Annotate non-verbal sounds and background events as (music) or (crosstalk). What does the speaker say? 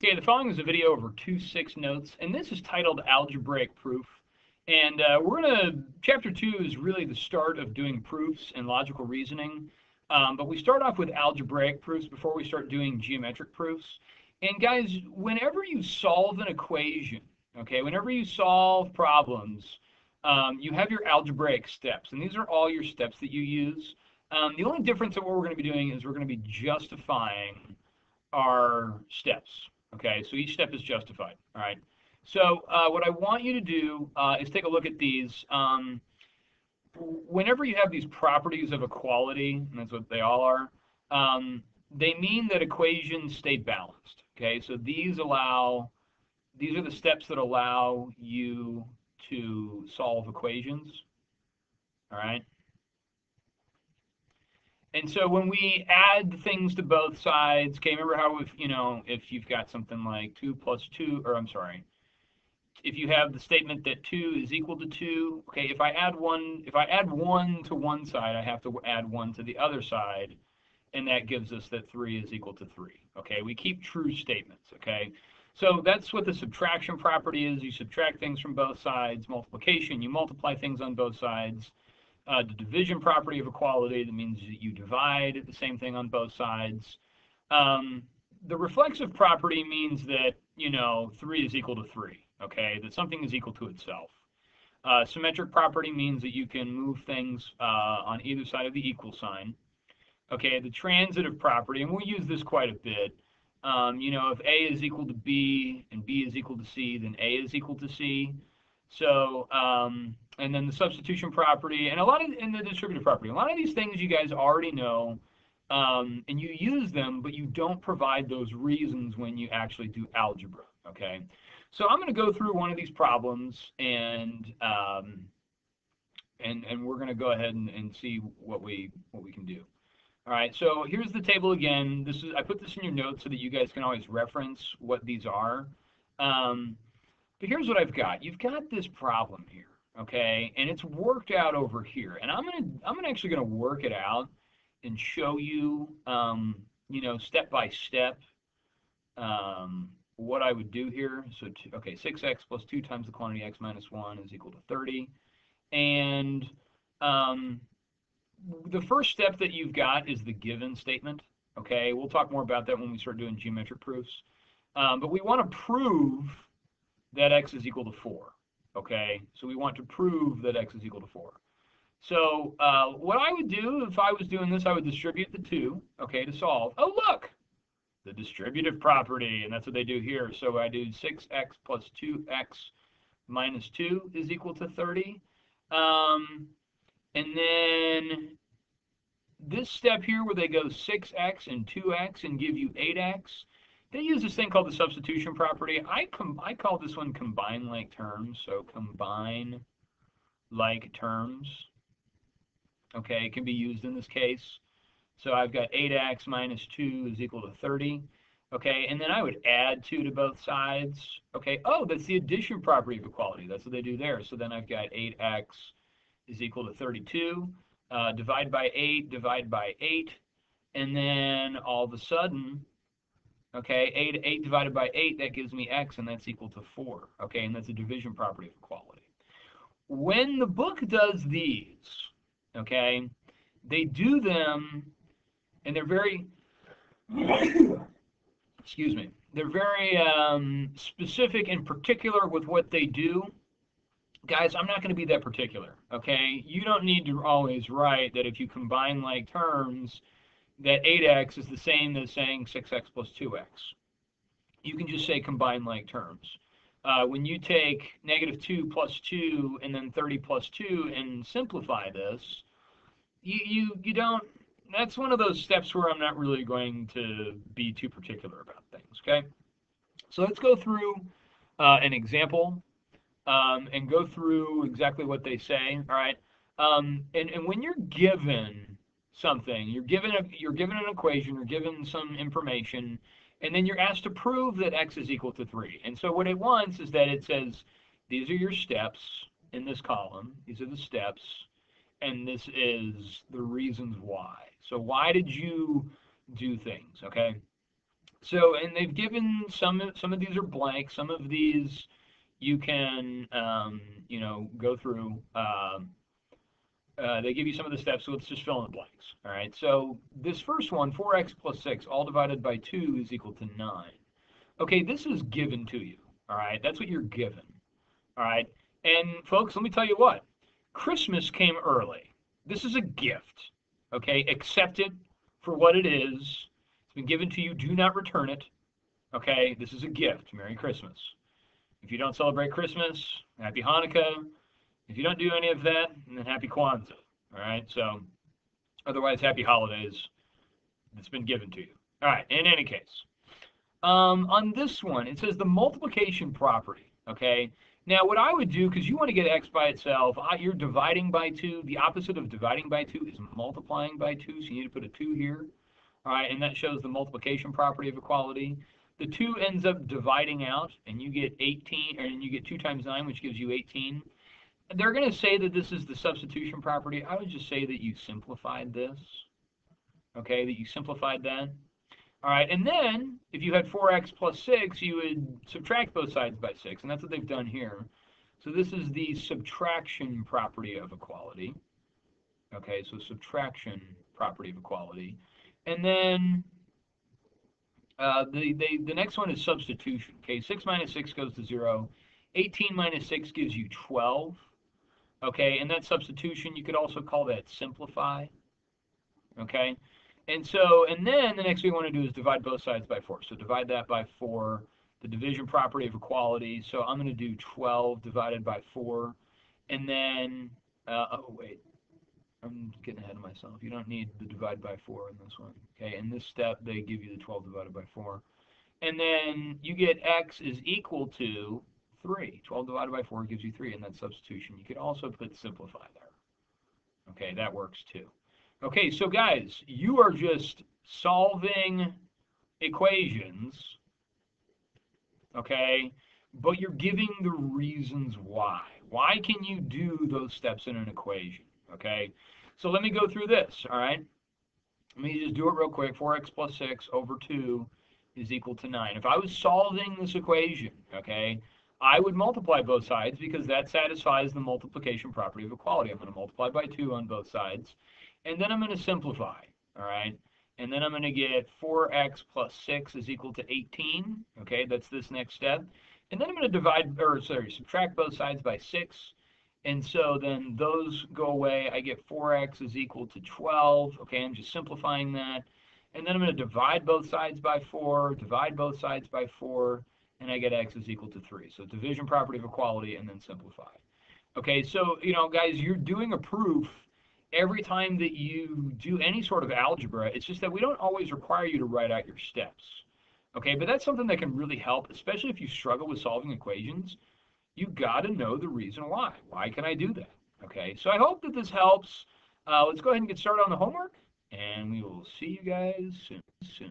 Okay, the following is a video over two six notes, and this is titled Algebraic Proof. And uh, we're gonna, chapter two is really the start of doing proofs and logical reasoning. Um, but we start off with algebraic proofs before we start doing geometric proofs. And guys, whenever you solve an equation, okay, whenever you solve problems, um, you have your algebraic steps, and these are all your steps that you use. Um, the only difference of what we're to be doing is we're to be justifying our steps. Okay, so each step is justified. All right. So uh, what I want you to do uh, is take a look at these. Um, whenever you have these properties of equality, and that's what they all are, um, they mean that equations stay balanced. Okay, so these allow, these are the steps that allow you to solve equations. All right. And so when we add things to both sides, okay, remember how if you know if you've got something like two plus two, or I'm sorry, if you have the statement that two is equal to two, okay, if I add one, if I add one to one side, I have to add one to the other side, and that gives us that three is equal to three. Okay, we keep true statements. Okay, so that's what the subtraction property is. You subtract things from both sides. Multiplication, you multiply things on both sides uh, the division property of equality, that means that you divide the same thing on both sides. Um, the reflexive property means that, you know, 3 is equal to 3, okay, that something is equal to itself. Uh, symmetric property means that you can move things uh, on either side of the equal sign. Okay, the transitive property, and we'll use this quite a bit, um, you know, if A is equal to B and B is equal to C, then A is equal to C. So, um, and then the substitution property, and a lot of, and the distributive property. A lot of these things you guys already know, um, and you use them, but you don't provide those reasons when you actually do algebra, okay? So I'm going to go through one of these problems, and um, and and we're going to go ahead and, and see what we what we can do. All right, so here's the table again. This is I put this in your notes so that you guys can always reference what these are. Um, but here's what I've got. You've got this problem here okay? And it's worked out over here. And I'm gonna I'm gonna actually gonna work it out and show you, um, you know, step by step, um, what I would do here. So, two, okay, 6x plus 2 times the quantity x minus 1 is equal to 30. And um, the first step that you've got is the given statement. Okay, we'll talk more about that when we start doing geometric proofs. Um, but we want to prove that x is equal to 4 okay? So we want to prove that x is equal to 4. So uh, what I would do if I was doing this, I would distribute the 2, okay, to solve. Oh, look! The distributive property, and that's what they do here. So I do 6x plus 2x minus 2 is equal to 30. Um, and then this step here where they go 6x and 2x and give you 8x, they use this thing called the substitution property. I com I call this one combine like terms. So combine like terms. Okay, it can be used in this case. So I've got 8x minus 2 is equal to 30. Okay, and then I would add 2 to both sides. Okay, oh, that's the addition property of equality. That's what they do there. So then I've got 8x is equal to 32. Uh, divide by 8, divide by 8. And then all of a sudden, Okay, 8, 8 divided by 8, that gives me x, and that's equal to 4. Okay, and that's a division property of equality. When the book does these, okay, they do them, and they're very, (coughs) excuse me, they're very um, specific and particular with what they do. Guys, I'm not going to be that particular, okay? You don't need to always write that if you combine like terms, that 8x is the same as saying 6x plus 2x. You can just say combine like terms. Uh, when you take negative 2 plus 2 and then 30 plus 2 and simplify this, you, you, you don't, that's one of those steps where I'm not really going to be too particular about things, okay? So let's go through uh, an example um, and go through exactly what they say, all right? Um, and, and when you're given something. You're given a you're given an equation, you're given some information, and then you're asked to prove that x is equal to 3. And so what it wants is that it says these are your steps in this column. These are the steps, and this is the reasons why. So why did you do things, okay? So, and they've given some, some of these are blank, some of these you can, um, you know, go through. Um, uh, they give you some of the steps, so let's just fill in the blanks. All right, so this first one, 4x plus 6, all divided by 2 is equal to 9. Okay, this is given to you. All right, that's what you're given. All right, and folks, let me tell you what. Christmas came early. This is a gift. Okay, accept it for what it is. It's been given to you. Do not return it. Okay, this is a gift. Merry Christmas. If you don't celebrate Christmas, Happy Hanukkah. If you don't do any of that, then Happy Kwanzaa. All right, so otherwise, Happy Holidays. It's been given to you. All right, in any case. Um, on this one, it says the multiplication property. Okay, now what I would do, because you want to get x by itself, you're dividing by 2. The opposite of dividing by 2 is multiplying by 2, so you need to put a 2 here. All right, and that shows the multiplication property of equality. The 2 ends up dividing out, and you get 18, and you get 2 times 9, which gives you 18. They're going to say that this is the substitution property. I would just say that you simplified this. Okay, that you simplified that. All right, and then if you had 4x plus 6, you would subtract both sides by 6, and that's what they've done here. So this is the subtraction property of equality. Okay, so subtraction property of equality. And then uh, the, the, the next one is substitution. Okay, 6 minus 6 goes to 0. 18 minus 6 gives you 12. Okay, and that substitution, you could also call that simplify. Okay, and so, and then the next thing we want to do is divide both sides by 4. So divide that by 4, the division property of equality. So I'm going to do 12 divided by 4. And then, uh, oh, wait, I'm getting ahead of myself. You don't need the divide by 4 in this one. Okay, in this step, they give you the 12 divided by 4. And then you get x is equal to 3. 12 divided by 4 gives you 3 and that substitution. You could also put simplify there. Okay, that works too. Okay, so guys, you are just solving equations, okay, but you're giving the reasons why. Why can you do those steps in an equation, okay? So let me go through this, all right? Let me just do it real quick. 4x plus 6 over 2 is equal to 9. If I was solving this equation, okay, I would multiply both sides because that satisfies the multiplication property of equality. I'm going to multiply by 2 on both sides. And then I'm going to simplify, all right? And then I'm going to get 4x plus 6 is equal to 18. Okay, that's this next step. And then I'm going to divide, or sorry, subtract both sides by 6. And so then those go away. I get 4x is equal to 12. Okay, I'm just simplifying that. And then I'm going to divide both sides by 4, divide both sides by 4, and I get x is equal to 3. So division property of equality and then simplify. Okay, so, you know, guys, you're doing a proof every time that you do any sort of algebra. It's just that we don't always require you to write out your steps. Okay, but that's something that can really help, especially if you struggle with solving equations. You got to know the reason why. Why can I do that? Okay, so I hope that this helps. Uh, let's go ahead and get started on the homework, and we will see you guys soon. soon.